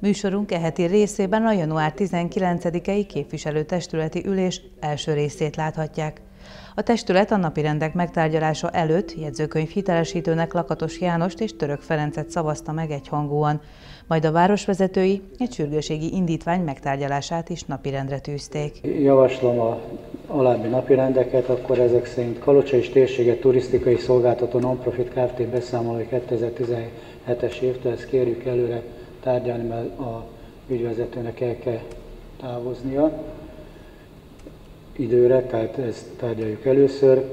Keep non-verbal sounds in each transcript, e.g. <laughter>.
Műsorunk eheti részében a január 19-i képviselőtestületi ülés első részét láthatják. A testület a napi rendek megtárgyalása előtt jegyzőkönyv hitelesítőnek Lakatos Jánost és Török Ferencet szavazta meg egyhangúan, majd a városvezetői egy sürgőségi indítvány megtárgyalását is napirendre tűzték. Javaslom a alábbi napirendeket, akkor ezek szerint Kalocsa és térsége turisztikai szolgáltató Nonprofit Kft. beszámolói 2017-es évtől, ezt kérjük előre tárgyalni, mert a ügyvezetőnek el kell távoznia időre, tehát ezt tárgyaljuk először.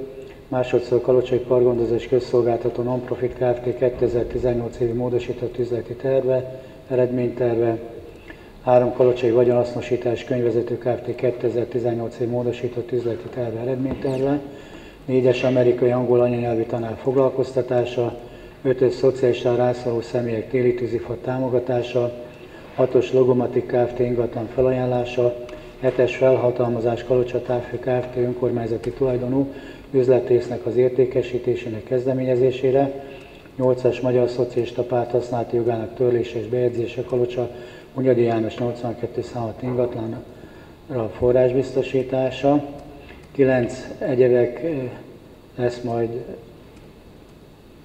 Másodszor Kalocsai Pargondozás Közszolgáltató Nonprofit Kft. 2018 évi módosított üzleti terve, eredményterve, három Kalocsai Vagyonhasznosítás Könyvezető Kft. 2018 évi módosított üzleti terve, eredményterve, négyes amerikai angol anyanyelvi tanár foglalkoztatása, ötös szociálisan rászoruló személyek téli tűzifa támogatása, hatos Logomatik Kft. ingatlan felajánlása, hetes felhatalmazás Kalocsa Távfő Kft. önkormányzati tulajdonú üzletésznek az értékesítésének kezdeményezésére, 8-as Magyar Szocialista Párt használati jogának törlése és bejegyzése Kalocsa Hunyadi János 82 számot ingatlanra forrásbiztosítása, 9 egyebek eh, lesz majd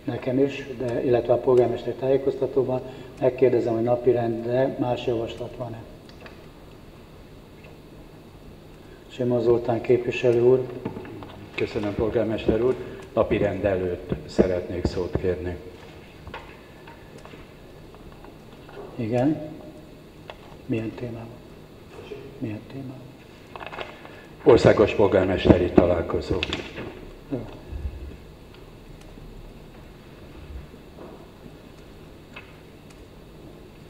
nekem is, de, illetve a polgármester tájékoztatóban. Megkérdezem, hogy napirendre más javaslat van-e. Simon Zoltán képviselő úr. Köszönöm, polgármester úr. Napi rend előtt szeretnék szót kérni. Igen. Milyen témában? Milyen témában? Országos polgármesteri találkozó. Jó.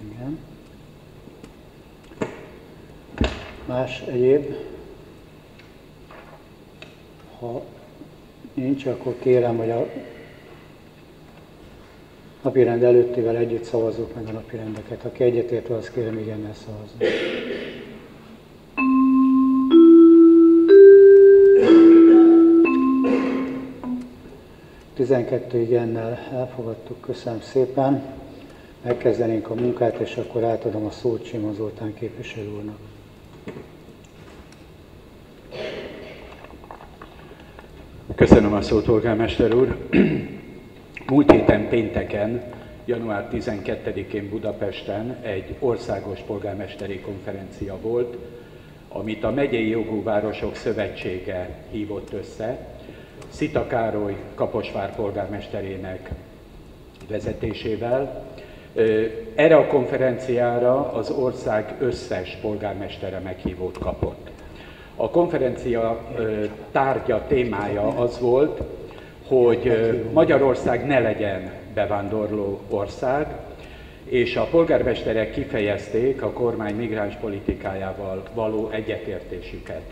Igen. Más egyéb? Ha nincs, akkor kérem, hogy a napirend előttivel együtt szavazzuk meg a napirendeket. Aki egyetért, azt kérem igennel szavazni. 12 igennel elfogadtuk, köszönöm szépen. Megkezdenénk a munkát, és akkor átadom a szót Simon Zoltán képviselő úrnak. Köszönöm a szót, polgármester úr. <clears throat> Múlt héten pénteken, január 12-én Budapesten egy országos polgármesteri konferencia volt, amit a Megyei Jogú Városok Szövetsége hívott össze, Szita Károly Kaposvár polgármesterének vezetésével. Erre a konferenciára az ország összes polgármestere meghívót kapott. A konferencia tárgya, témája az volt, hogy Magyarország ne legyen bevándorló ország, és a polgármesterek kifejezték a kormány migráns politikájával való egyetértésüket.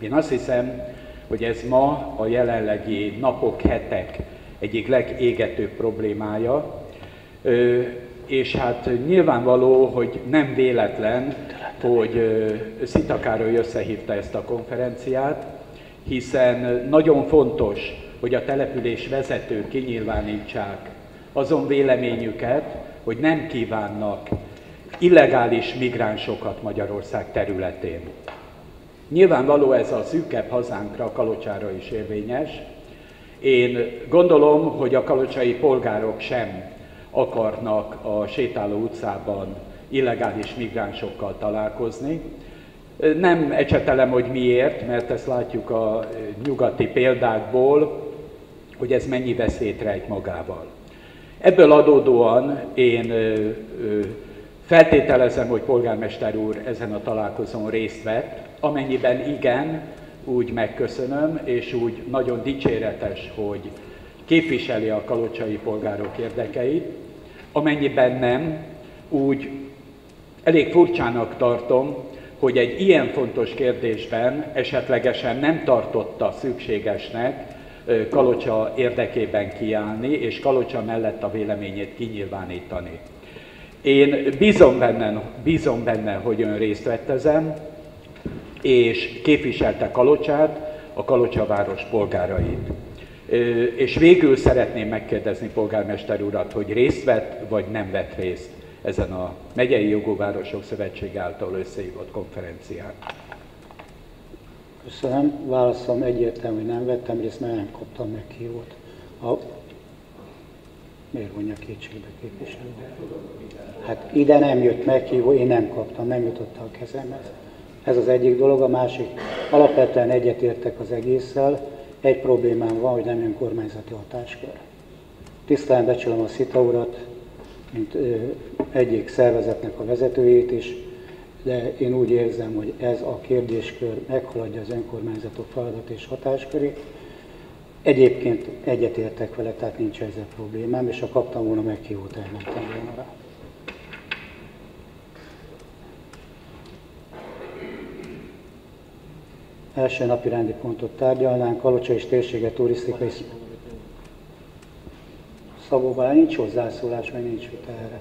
Én azt hiszem, hogy ez ma a jelenlegi napok, hetek egyik legégetőbb problémája, és hát nyilvánvaló, hogy nem véletlen, hogy Szita Károly összehívta ezt a konferenciát, hiszen nagyon fontos, hogy a település vezetők kinyilvánítsák azon véleményüket, hogy nem kívánnak illegális migránsokat Magyarország területén. Nyilvánvaló ez a szűkebb hazánkra, Kalocsára is érvényes. Én gondolom, hogy a kalocsai polgárok sem akarnak a sétáló utcában illegális migránsokkal találkozni. Nem ecsetelem, hogy miért, mert ezt látjuk a nyugati példákból, hogy ez mennyi veszélyt rejt magával. Ebből adódóan én feltételezem, hogy polgármester úr ezen a találkozón részt vett, amennyiben igen, úgy megköszönöm, és úgy nagyon dicséretes, hogy képviseli a kalocsai polgárok érdekeit, amennyiben nem, úgy elég furcsának tartom, hogy egy ilyen fontos kérdésben esetlegesen nem tartotta szükségesnek Kalocsa érdekében kiállni, és Kalocsa mellett a véleményét kinyilvánítani. Én bízom benne, bízom benne, hogy ön részt vett ezen, és képviselte Kalocsát, a Kalocsa város polgárait. És végül szeretném megkérdezni polgármester urat, hogy részt vett, vagy nem vett részt ezen a Megyei Jogóvárosok Szövetség által összehívott konferencián. Köszönöm. Válaszom egyértelmű, hogy nem vettem részt, mert nem kaptam meghívót. A... Miért vonja kétségbe képviselő? Hát ide nem jött meghívó, én nem kaptam, nem jutott a kezemhez. Ez az egyik dolog. A másik, alapvetően egyetértek az egésszel. Egy problémám van, hogy nem önkormányzati hatáskör. Tisztán becsülöm a Szita urat, mint egyik szervezetnek a vezetőjét is, de én úgy érzem, hogy ez a kérdéskör meghaladja az önkormányzatok feladat és hatáskörét. Egyébként egyetértek vele, tehát nincs ezzel problémám, és ha kaptam volna meghívót, elmentem volna rá. Első napi rendi pontot tárgyalnánk, Kalocsa és térsége turisztikai Szabóban nincs hozzászólás, mert nincs vita erre.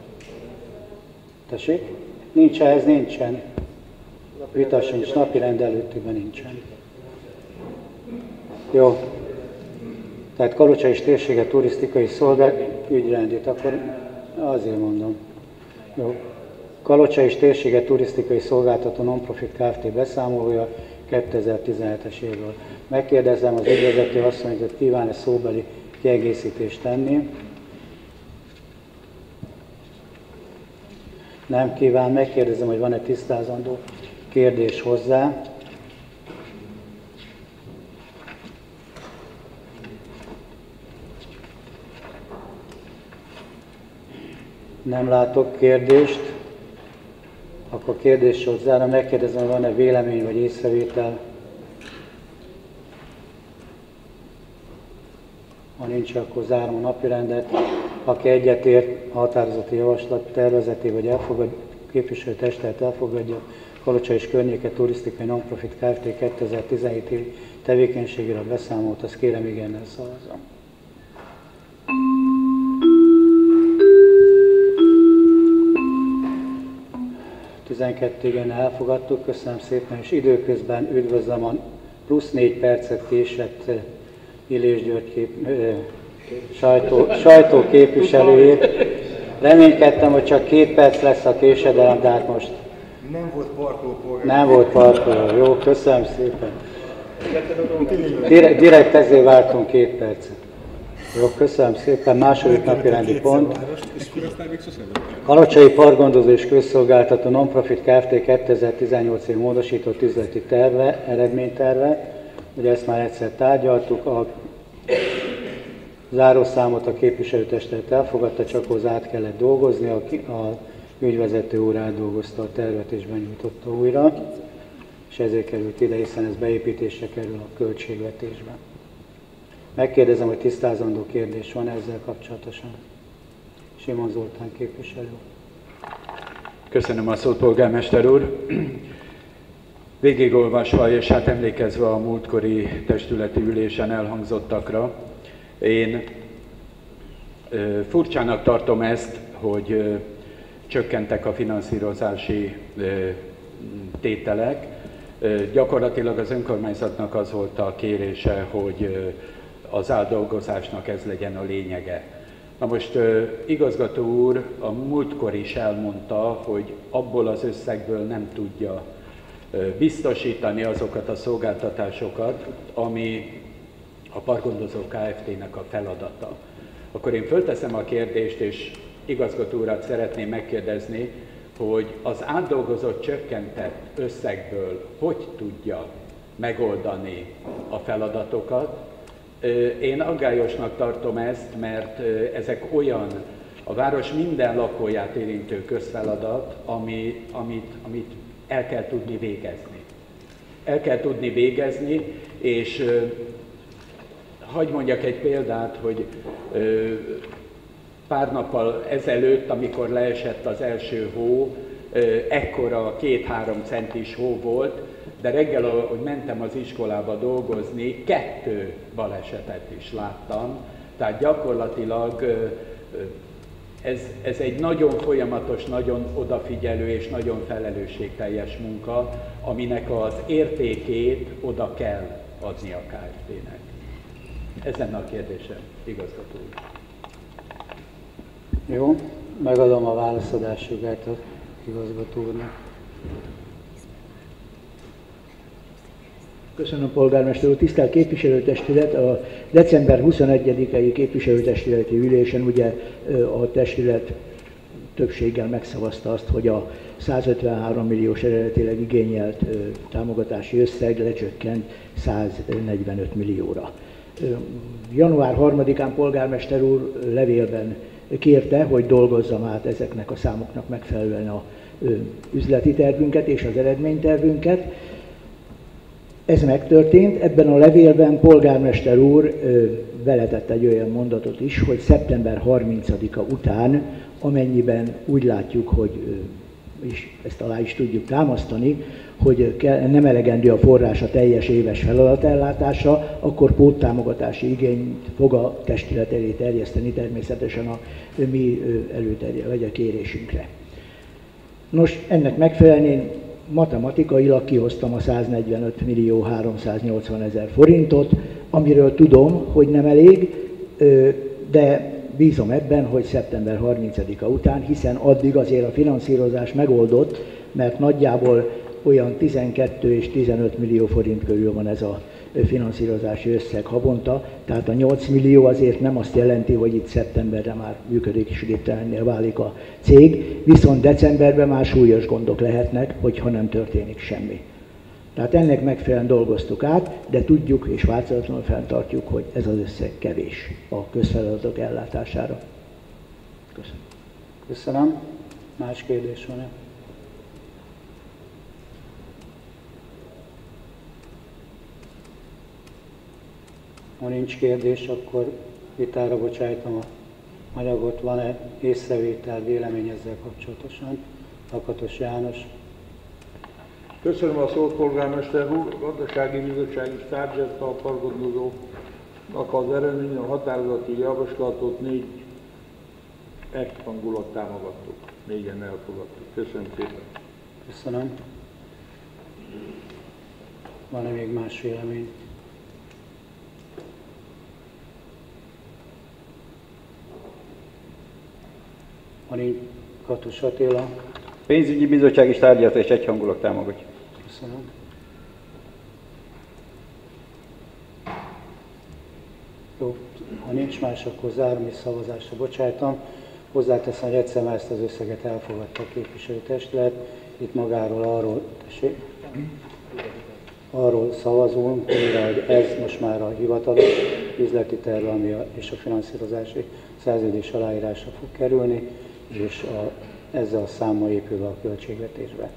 Tessék? Nincs ehhez, nincsen. Vita sincs, napi rend előttében nincsen. Jó. Tehát Kalocsa és térsége turisztikai szolgálat ügyrendit, akkor azért mondom. Jó. Kalocsa és térsége turisztikai szolgáltató non-profit Kft. beszámolója 2017-es évről. Megkérdezem az ügyvezető asszonyt, hogy kíván-e szóbeli kiegészítést tenni. Nem kíván, megkérdezem, hogy van-e tisztázandó kérdés hozzá. Nem látok kérdést. Akkor kérdés hozzára megkérdezem, van-e vélemény vagy észrevétel. Ha nincs, akkor zárom a napirendet. Aki egyetért a határozati javaslat tervezeti vagy elfogad, képviselőtestet elfogadja, Kalocsa és környéke turisztikai non-profit Kft. 2017 év tevékenységéről beszámolt, azt kérem igennel szavazzam. 12 igen elfogadtuk, köszönöm szépen, és időközben üdvözlöm a plusz négy percet késett Illés György kép, ö, sajtó, sajtó képviselőjét. Reménykedtem, hogy csak két perc lesz a késedelem, de hát most nem volt parkoló polgár. nem volt parkoló. Jó, köszönöm szépen. Direkt, direkt ezért vártunk két percet. Jó, köszönöm szépen. Második napi rendi pont. Kalocsai Parkgondozó és Közszolgáltató Nonprofit Kft. 2018 év módosított üzleti terve, eredményterve. Ugye ezt már egyszer tárgyaltuk, a zárószámot a képviselőtestet elfogadta, csak hozzá át kellett dolgozni, a, a ügyvezető úr átdolgozta a tervet és benyújtotta újra, és ezért került ide, hiszen ez beépítésre kerül a költségvetésbe. Megkérdezem, hogy tisztázandó kérdés van ezzel kapcsolatosan. Simon Zoltán képviselő. Köszönöm a szót, polgármester úr. Végigolvasva és hát emlékezve a múltkori testületi ülésen elhangzottakra, én furcsának tartom ezt, hogy csökkentek a finanszírozási tételek. Gyakorlatilag az önkormányzatnak az volt a kérése, hogy az áldolgozásnak ez legyen a lényege. Na most igazgató úr a múltkor is elmondta, hogy abból az összegből nem tudja biztosítani azokat a szolgáltatásokat, ami a parkgondozó Kft-nek a feladata. Akkor én fölteszem a kérdést, és igazgató urat szeretném megkérdezni, hogy az átdolgozott csökkentett összegből hogy tudja megoldani a feladatokat, én aggályosnak tartom ezt, mert ezek olyan a város minden lakóját érintő közfeladat, ami, amit, amit el kell tudni végezni. El kell tudni végezni, és hagy mondjak egy példát, hogy pár nappal ezelőtt, amikor leesett az első hó, ekkora két-három centis hó volt, de reggel, ahogy mentem az iskolába dolgozni, kettő balesetet is láttam, tehát gyakorlatilag ez, ez egy nagyon folyamatos, nagyon odafigyelő és nagyon felelősségteljes munka, aminek az értékét oda kell adni a KFT-nek. Ez lenne a kérdésem, igazgató úr. Jó, Megadom a válaszadási jogát a igazgató úrnak. Köszönöm, polgármester úr. Tisztelt képviselőtestület, a december 21-i képviselőtestületi ülésen ugye a testület többséggel megszavazta azt, hogy a 153 milliós eredetileg igényelt támogatási összeg lecsökkent 145 millióra. Január 3-án polgármester úr levélben kérte, hogy dolgozzam át ezeknek a számoknak megfelelően a üzleti tervünket és az eredménytervünket. Ez megtörtént, ebben a levélben polgármester úr beletett egy olyan mondatot is, hogy szeptember 30-a után, amennyiben úgy látjuk, hogy és ezt alá is tudjuk támasztani, hogy nem elegendő a forrás a teljes éves feladatellátása, akkor póttámogatási igényt fog a testület elé terjeszteni természetesen a mi előterje, vagy a kérésünkre. Nos, ennek megfelelően matematikailag kihoztam a 145 millió 380 ezer forintot, amiről tudom, hogy nem elég, de bízom ebben, hogy szeptember 30-a után, hiszen addig azért a finanszírozás megoldott, mert nagyjából olyan 12 és 15 millió forint körül van ez a finanszírozási összeg havonta, tehát a 8 millió azért nem azt jelenti, hogy itt szeptemberre már működésképtelennél válik a cég, viszont decemberben már súlyos gondok lehetnek, hogyha nem történik semmi. Tehát ennek megfelelően dolgoztuk át, de tudjuk és változatlanul fenntartjuk, hogy ez az összeg kevés a közfeladatok ellátására. Köszönöm. Köszönöm. Más kérdés van-e? Ha nincs kérdés, akkor vitára bocsájtom a anyagot. Van-e észrevétel, vélemény ezzel kapcsolatosan? Lakatos János. Köszönöm a szót, polgármester úr. A gazdasági bizottság is tárgyalta a pargondozónak az eredmény, a határozati javaslatot négy hangulat támogattuk. Négyen elfogadtuk. Köszönöm szépen. Köszönöm. Van-e még más vélemény? Katus Attila. Pénzügyi bizottság is tárgyalta és egyhangulag támogatja. Köszönöm. Jó, ha nincs más, akkor zárom és szavazásra bocsájtam. Hozzáteszem, hogy egyszer már ezt az összeget elfogadta a képviselőtestület. Itt magáról arról, tessék, arról szavazunk, hogy ez most már a hivatalos üzleti terv, ami a, és a finanszírozási szerződés aláírása fog kerülni és a, ezzel a számmal épül a költségvetésbe.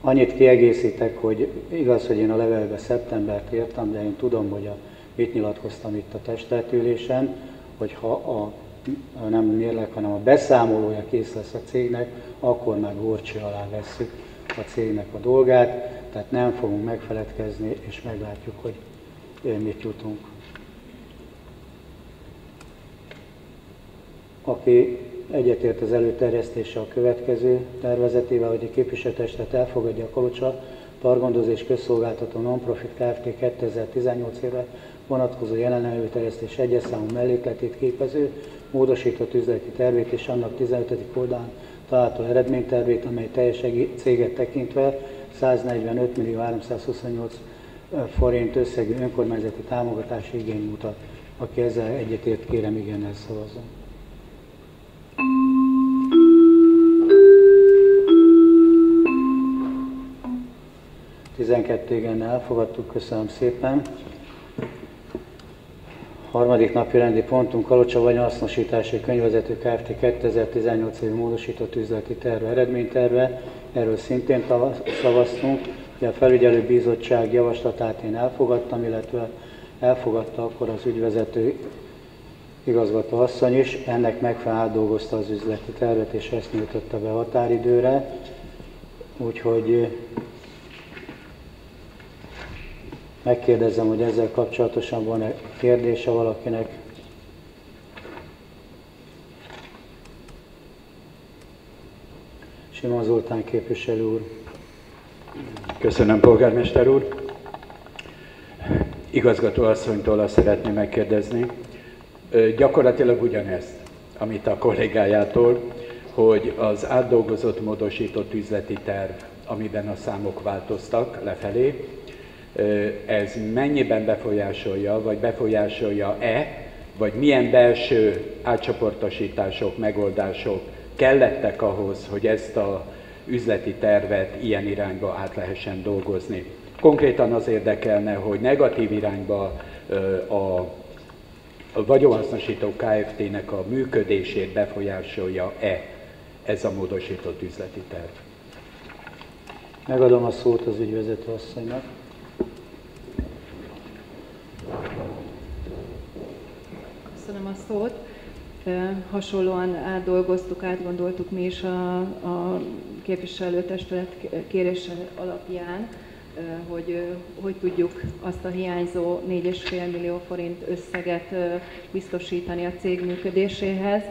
Annyit kiegészítek, hogy igaz, hogy én a levelbe szeptembert írtam, de én tudom, hogy a, mit nyilatkoztam itt a testletülésen, hogy ha a, nem mérlek, hanem a beszámolója kész lesz a cégnek, akkor már górcsi alá vesszük a cégnek a dolgát, tehát nem fogunk megfeledkezni, és meglátjuk, hogy mit jutunk. Aki Egyetért az előterjesztése a következő tervezetével, hogy a képviselőtestet elfogadja a Kolocsa Pargondozás Közszolgáltató Nonprofit Kft. 2018 évre vonatkozó jelen előterjesztés egyes számú mellékletét képező módosított üzleti tervét és annak 15. oldalán található eredménytervét, amely teljes céget tekintve 145 millió 328 forint összegű önkormányzati támogatási igény mutat. Aki ezzel egyetért, kérem igennel szavazzon. 12 igen elfogadtuk, köszönöm szépen. Harmadik napi rendi pontunk Kalocsa Vanyasznosítási Könyvezető Kft. 2018 évi módosított üzleti terve eredményterve. Erről szintén szavaztunk. Ugye a felügyelő bizottság javaslatát én elfogadtam, illetve elfogadta akkor az ügyvezető igazgató asszony is. Ennek megfelelően dolgozta az üzleti tervet, és ezt nyújtotta be határidőre. Úgyhogy Megkérdezem, hogy ezzel kapcsolatosan van-e kérdése valakinek. Simon Zoltán képviselő úr. Köszönöm, polgármester úr. Igazgató asszonytól azt szeretném megkérdezni, gyakorlatilag ugyanezt, amit a kollégájától, hogy az átdolgozott, módosított üzleti terv, amiben a számok változtak lefelé, ez mennyiben befolyásolja, vagy befolyásolja-e, vagy milyen belső átcsoportosítások, megoldások kellettek ahhoz, hogy ezt a üzleti tervet ilyen irányba át lehessen dolgozni. Konkrétan az érdekelne, hogy negatív irányba a vagyonhasznosító Kft-nek a működését befolyásolja-e ez a módosított üzleti terv? Megadom a szót az ügyvezető asszonynak. Köszönöm a szót. Hasonlóan átdolgoztuk, átgondoltuk mi is a, a képviselőtestület kérése alapján hogy hogy tudjuk azt a hiányzó 4,5 millió forint összeget biztosítani a cég működéséhez.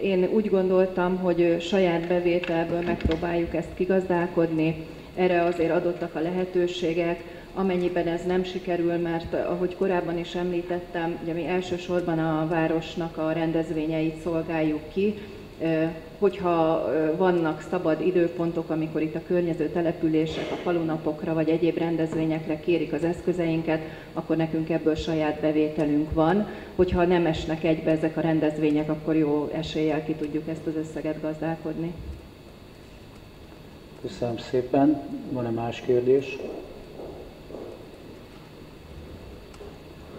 Én úgy gondoltam, hogy saját bevételből megpróbáljuk ezt kigazdálkodni, erre azért adottak a lehetőségek, amennyiben ez nem sikerül, mert ahogy korábban is említettem, ugye mi elsősorban a városnak a rendezvényeit szolgáljuk ki, hogyha vannak szabad időpontok, amikor itt a környező települések a falunapokra vagy egyéb rendezvényekre kérik az eszközeinket, akkor nekünk ebből saját bevételünk van. Hogyha nem esnek egybe ezek a rendezvények, akkor jó eséllyel ki tudjuk ezt az összeget gazdálkodni. Köszönöm szépen. Van-e más kérdés?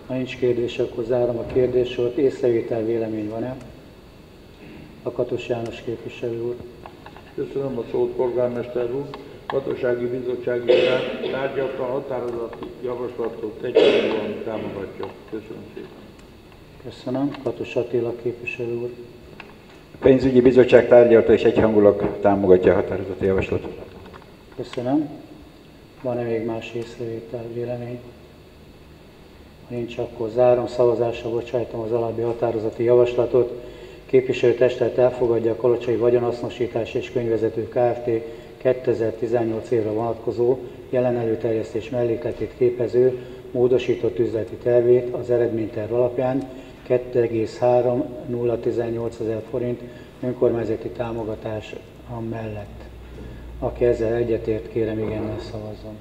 Ha nincs kérdés, akkor zárom a kérdéssort. Észrevétel vélemény van-e? Lakatos János képviselő úr. Köszönöm a szót, polgármester úr. Hatósági bizottsági tárgyalta a határozati javaslatot egyszerűen támogatja. Köszönöm szépen. Köszönöm. Katos Attila képviselő úr. A pénzügyi bizottság tárgyalta és egyhangulag támogatja a határozati javaslatot. Köszönöm. Van-e még más észrevétel, vélemény? Nincs, akkor zárom szavazásra, bocsájtom az alábbi határozati javaslatot képviselőtestet elfogadja a Kalocsai Vagyonhasznosítás és Könyvezető Kft. 2018 évre vonatkozó jelen előterjesztés mellékletét képező módosított üzleti tervét az eredményterv alapján 2,3018 ezer forint önkormányzati támogatás mellett. Aki ezzel egyetért, kérem igennel szavazzon.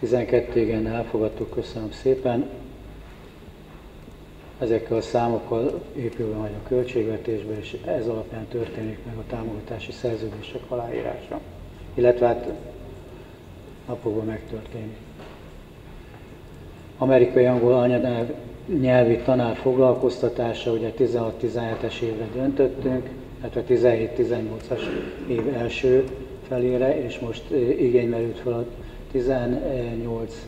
12 igen elfogadtuk, köszönöm szépen. Ezekkel a számokkal épülve majd a költségvetésbe, és ez alapján történik meg a támogatási szerződések aláírása. Illetve hát napokban megtörténik. Amerikai angol anyanyelvi tanár foglalkoztatása, ugye 16-17-es évre döntöttünk, illetve 17-18-as év első felére, és most igény merült fel a 18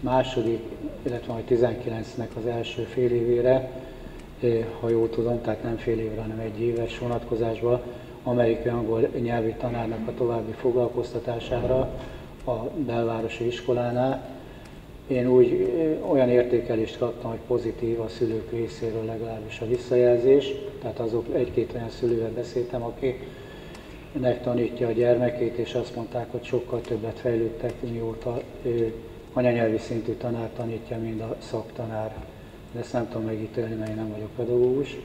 második, illetve majd 19-nek az első fél évére, ha jól tudom, tehát nem fél évre, hanem egy éves vonatkozásban, amerikai angol nyelvi tanárnak a további foglalkoztatására a belvárosi iskolánál. Én úgy olyan értékelést kaptam, hogy pozitív a szülők részéről legalábbis a visszajelzés, tehát azok egy-két olyan szülővel beszéltem, aki nek tanítja a gyermekét, és azt mondták, hogy sokkal többet fejlődtek, mióta ő anyanyelvi szintű tanár tanítja, mint a szaktanár. De ezt nem tudom megítélni, mert én nem vagyok pedagógus.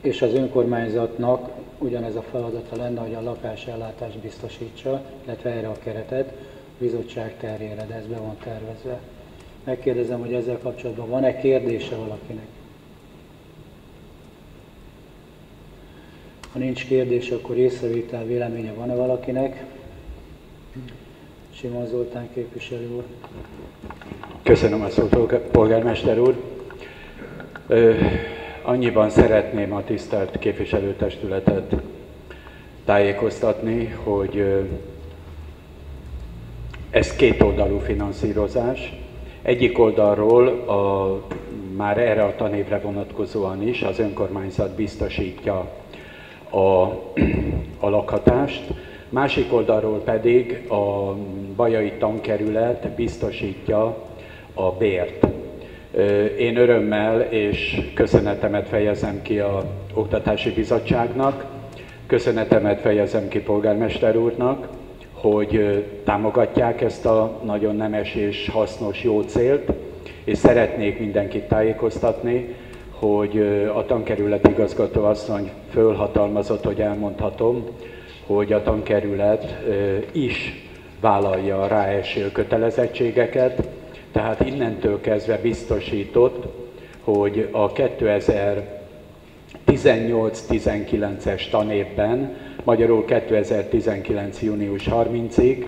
És az önkormányzatnak ugyanez a feladata lenne, hogy a lakásellátást biztosítsa, illetve erre a keretet a bizottság terjére, de ez be van tervezve. Megkérdezem, hogy ezzel kapcsolatban van-e kérdése valakinek? Nincs kérdés, akkor észrevétel véleménye van-e valakinek? Simon Zoltán képviselő úr. Köszönöm a szót, polgármester úr. Ö, annyiban szeretném a tisztelt képviselőtestületet tájékoztatni, hogy ez kétoldalú finanszírozás. Egyik oldalról a, már erre a tanévre vonatkozóan is az önkormányzat biztosítja a, a lakhatást, másik oldalról pedig a Bajai Tankerület biztosítja a bért. Én örömmel és köszönetemet fejezem ki a Oktatási Bizottságnak, köszönetemet fejezem ki polgármester úrnak, hogy támogatják ezt a nagyon nemes és hasznos jó célt, és szeretnék mindenkit tájékoztatni, hogy a tankerület igazgató asszony fölhatalmazott, hogy elmondhatom, hogy a tankerület is vállalja a ráeső kötelezettségeket, tehát innentől kezdve biztosított, hogy a 2018-19-es tanévben, magyarul 2019. június 30-ig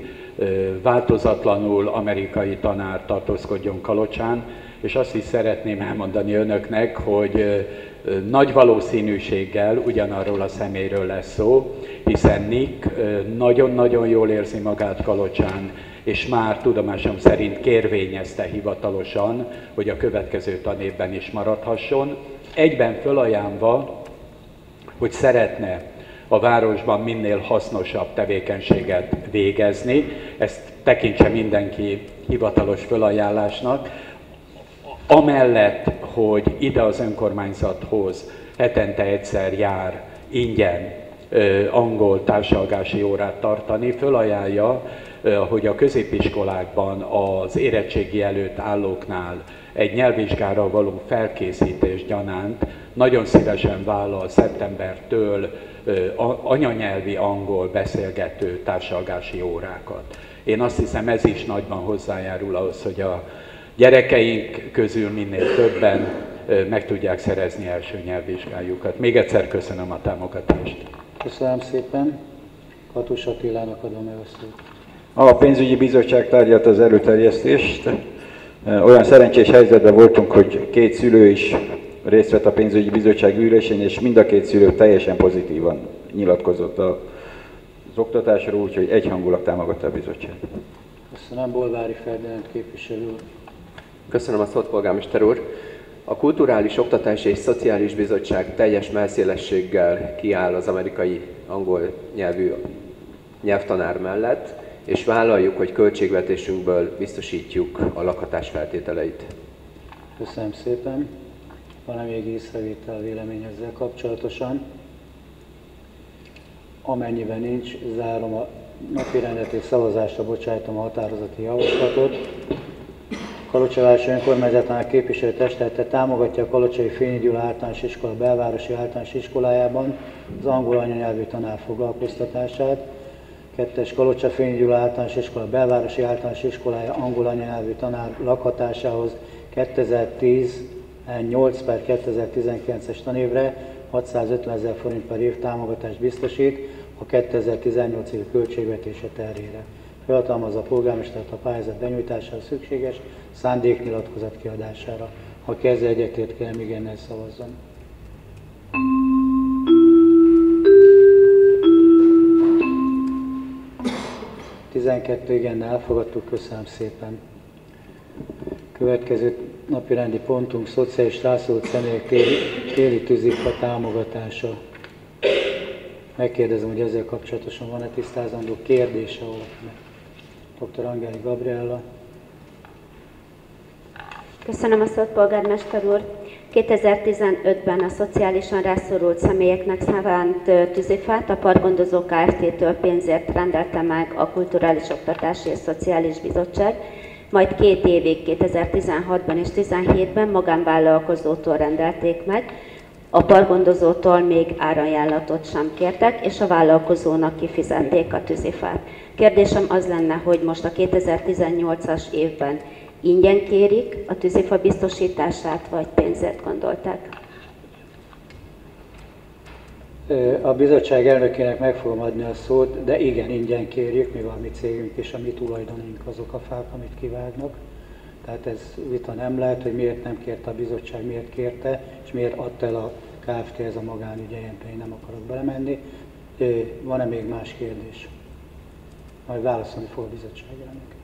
változatlanul amerikai tanár tartózkodjon Kalocsán, és azt is szeretném elmondani önöknek, hogy nagy valószínűséggel ugyanarról a szeméről lesz szó, hiszen Nick nagyon-nagyon jól érzi magát Kalocsán, és már tudomásom szerint kérvényezte hivatalosan, hogy a következő tanévben is maradhasson, egyben fölajánlva, hogy szeretne a városban minél hasznosabb tevékenységet végezni, ezt tekintse mindenki hivatalos fölajánlásnak, amellett, hogy ide az önkormányzathoz hetente egyszer jár ingyen angol társalgási órát tartani, fölajánlja, hogy a középiskolákban az érettségi előtt állóknál egy nyelvvizsgára való felkészítés gyanánt nagyon szívesen vállal szeptembertől anyanyelvi angol beszélgető társalgási órákat. Én azt hiszem ez is nagyban hozzájárul ahhoz, hogy a gyerekeink közül minél többen meg tudják szerezni első nyelvvizsgájukat. Még egyszer köszönöm a támogatást. Köszönöm szépen. Katus Attilának adom el a szót. A pénzügyi bizottság tárgyalt az előterjesztést. Olyan szerencsés helyzetben voltunk, hogy két szülő is részt vett a pénzügyi bizottság ülésén, és mind a két szülő teljesen pozitívan nyilatkozott az oktatásról, úgyhogy egyhangulag támogatta a bizottság. Köszönöm, Bolvári Ferdinand képviselő úr. Köszönöm a szót, polgármester úr. A Kulturális Oktatási és Szociális Bizottság teljes melszélességgel kiáll az amerikai angol nyelvű nyelvtanár mellett, és vállaljuk, hogy költségvetésünkből biztosítjuk a lakhatás feltételeit. Köszönöm szépen. Van-e még észrevétel vélemény ezzel kapcsolatosan? Amennyiben nincs, zárom a napirendet és szavazásra bocsájtom a határozati javaslatot. Kalocsa önkormányzatának képviselő testülete támogatja a Kalocsai Fényi Gyula általános iskola belvárosi általános iskolájában az angol anyanyelvű tanár foglalkoztatását. Kettes Kalocsa Fényi Gyula általános iskola belvárosi általános iskolája angol anyanyelvű tanár lakhatásához 2010 8 per 2019-es tanévre 650 ezer forint per év támogatást biztosít a 2018 év költségvetése terére felhatalmazza a polgármestert a pályázat benyújtására szükséges szándéknyilatkozat kiadására. Ha kezd egyetért kell, még ennél szavazzon. Tizenkettő igen, elfogadtuk, köszönöm szépen. Következő napi rendi pontunk szociális rászorult személyek téli, téli tűzifa támogatása. Megkérdezem, hogy ezzel kapcsolatosan van-e tisztázandó kérdése valakinek. Dr. Angeli Gabriella. Köszönöm a szót, polgármester úr. 2015-ben a szociálisan rászorult személyeknek szánt tűzifát a Parkgondozó Kft-től pénzért rendelte meg a Kulturális Oktatási és Szociális Bizottság, majd két évig 2016-ban és 2017-ben magánvállalkozótól rendelték meg, a pargondozótól még árajánlatot sem kértek, és a vállalkozónak kifizették a tűzifát. Kérdésem az lenne, hogy most a 2018-as évben ingyen kérik a tűzifa biztosítását, vagy pénzért gondolták? A bizottság elnökének meg fogom adni a szót, de igen, ingyen kérjük, mivel a cégünk és a mi tulajdonunk azok a fák, amit kivágnak. Tehát ez vita nem lehet, hogy miért nem kérte a bizottság, miért kérte, és miért adta el a KFT ez a magánügy, én nem akarok belemenni. Van-e még más kérdés? Majd válaszolni fog a bizottság elnök.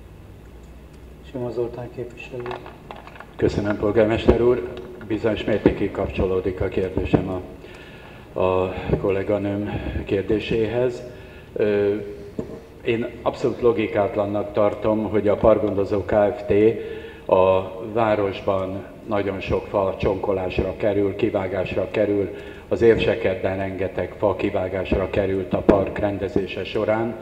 Sima Zoltán képviselő. Köszönöm, polgármester úr. Bizonyos mértékig kapcsolódik a kérdésem a, a kolléganőm kérdéséhez. Én abszolút logikátlannak tartom, hogy a Pargondozó Kft. A városban nagyon sok fa csonkolásra kerül, kivágásra kerül, az évsekedben rengeteg fa kivágásra került a park rendezése során,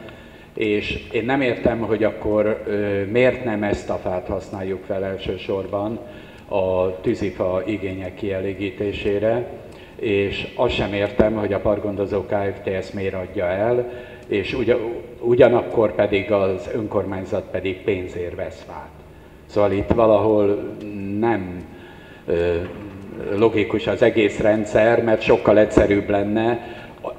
és én nem értem, hogy akkor miért nem ezt a fát használjuk fel elsősorban a tűzifa igények kielégítésére, és azt sem értem, hogy a pargondozó Kft. ezt miért adja el, és ugyanakkor pedig az önkormányzat pedig pénzért vesz fát. Szóval itt valahol nem logikus az egész rendszer, mert sokkal egyszerűbb lenne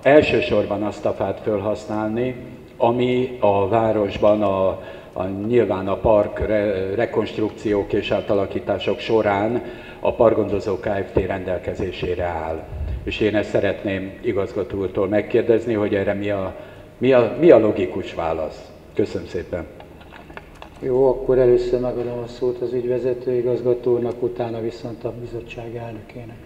elsősorban azt a fát felhasználni, ami a városban a, a nyilván a park re, rekonstrukciók és átalakítások során a parkgondozó Kft. rendelkezésére áll. És én ezt szeretném igazgató úrtól megkérdezni, hogy erre mi a, mi a, mi a logikus válasz. Köszönöm szépen. Jó, akkor először megadom a szót az ügyvezető igazgatónak, utána viszont a bizottság elnökének.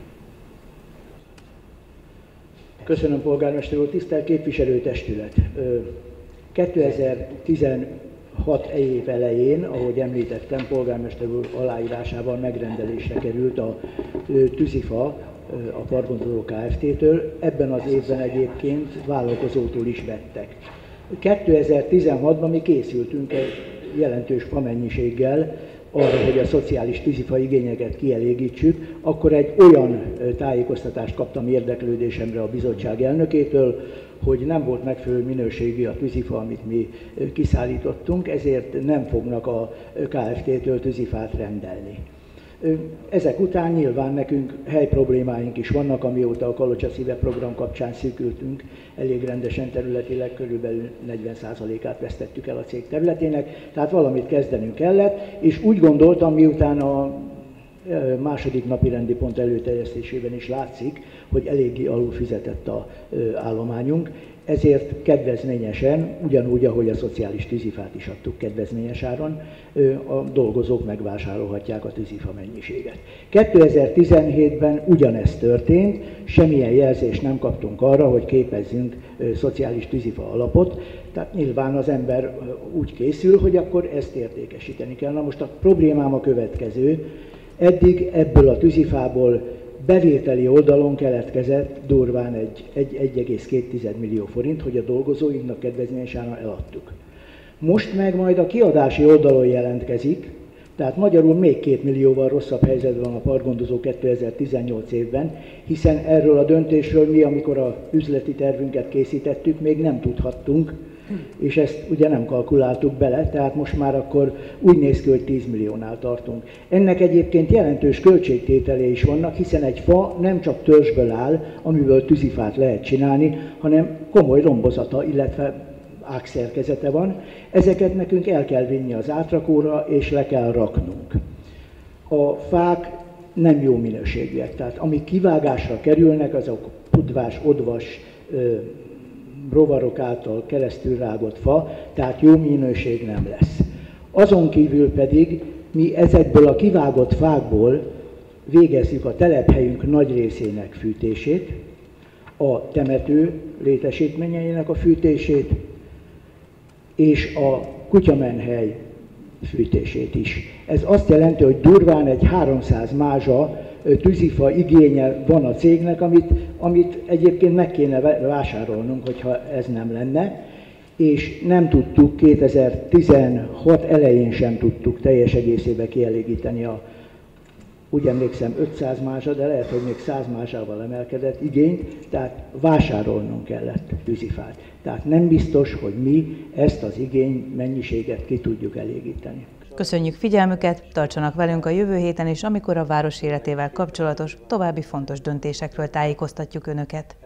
Köszönöm, polgármester úr. Tisztelt képviselőtestület! 2016 év elején, ahogy említettem, polgármester úr aláírásával megrendelésre került a tűzifa a Pargondoló Kft-től. Ebben az évben egyébként vállalkozótól is vettek. 2016-ban mi készültünk egy jelentős famennyiséggel arra, hogy a szociális tűzifa igényeket kielégítsük, akkor egy olyan tájékoztatást kaptam érdeklődésemre a bizottság elnökétől, hogy nem volt megfelelő minőségű a tűzifa, amit mi kiszállítottunk, ezért nem fognak a KFT-től tűzifát rendelni. Ezek után nyilván nekünk hely problémáink is vannak, amióta a Kalocsa Szíve program kapcsán szűkültünk, elég rendesen területileg, körülbelül 40%-át vesztettük el a cég területének, tehát valamit kezdenünk kellett, és úgy gondoltam, miután a második napi rendi pont előterjesztésében is látszik, hogy eléggé alul fizetett a állományunk, ezért kedvezményesen, ugyanúgy, ahogy a szociális tűzifát is adtuk kedvezményes áron, a dolgozók megvásárolhatják a tűzifa mennyiséget. 2017-ben ugyanezt történt, semmilyen jelzést nem kaptunk arra, hogy képezzünk szociális tűzifa alapot, tehát nyilván az ember úgy készül, hogy akkor ezt értékesíteni kell. Na most a problémám a következő, eddig ebből a tűzifából bevételi oldalon keletkezett durván egy, egy 1,2 millió forint, hogy a dolgozóinknak kedvezményes eladtuk. Most meg majd a kiadási oldalon jelentkezik, tehát magyarul még két millióval rosszabb helyzetben van a pargondozó 2018 évben, hiszen erről a döntésről mi, amikor a üzleti tervünket készítettük, még nem tudhattunk, és ezt ugye nem kalkuláltuk bele, tehát most már akkor úgy néz ki, hogy 10 milliónál tartunk. Ennek egyébként jelentős költségtételé is vannak, hiszen egy fa nem csak törzsből áll, amiből tűzifát lehet csinálni, hanem komoly rombozata, illetve ágszerkezete van. Ezeket nekünk el kell vinni az átrakóra, és le kell raknunk. A fák nem jó minőségűek, tehát amik kivágásra kerülnek, azok pudvás, odvas, rovarok által keresztül rágott fa, tehát jó minőség nem lesz. Azon kívül pedig mi ezekből a kivágott fákból végezzük a telephelyünk nagy részének fűtését, a temető létesítményeinek a fűtését, és a kutyamenhely fűtését is. Ez azt jelenti, hogy durván egy 300 mázsa tűzifa igénye van a cégnek, amit, amit egyébként meg kéne vásárolnunk, hogyha ez nem lenne, és nem tudtuk 2016 elején sem tudtuk teljes egészébe kielégíteni a, úgy emlékszem 500 mázsa, de lehet, hogy még 100 mázsával emelkedett igényt, tehát vásárolnunk kellett tűzifát. Tehát nem biztos, hogy mi ezt az igény mennyiséget ki tudjuk elégíteni. Köszönjük figyelmüket, tartsanak velünk a jövő héten is, amikor a város életével kapcsolatos további fontos döntésekről tájékoztatjuk Önöket.